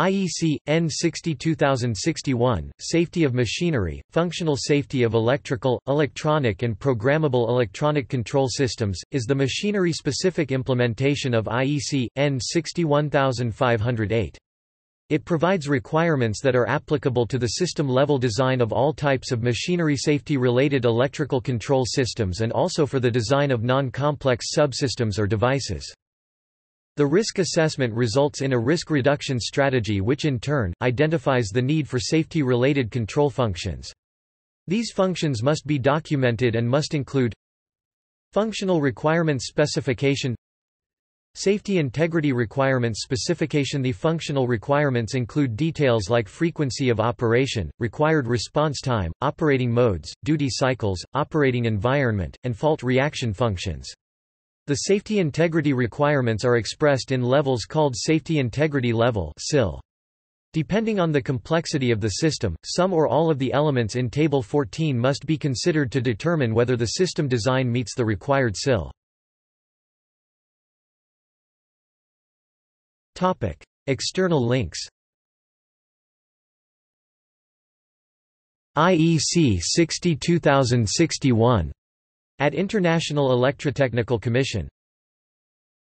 IEC, N62061, Safety of Machinery, Functional Safety of Electrical, Electronic and Programmable Electronic Control Systems, is the machinery-specific implementation of IEC, N61508. It provides requirements that are applicable to the system-level design of all types of machinery safety-related electrical control systems and also for the design of non-complex subsystems or devices. The risk assessment results in a risk reduction strategy which in turn, identifies the need for safety-related control functions. These functions must be documented and must include Functional Requirements Specification Safety Integrity Requirements Specification The functional requirements include details like frequency of operation, required response time, operating modes, duty cycles, operating environment, and fault reaction functions. The safety integrity requirements are expressed in levels called safety integrity level Depending on the complexity of the system, some or all of the elements in Table 14 must be considered to determine whether the system design meets the required SIL. External links. IEC 62061 at International Electrotechnical Commission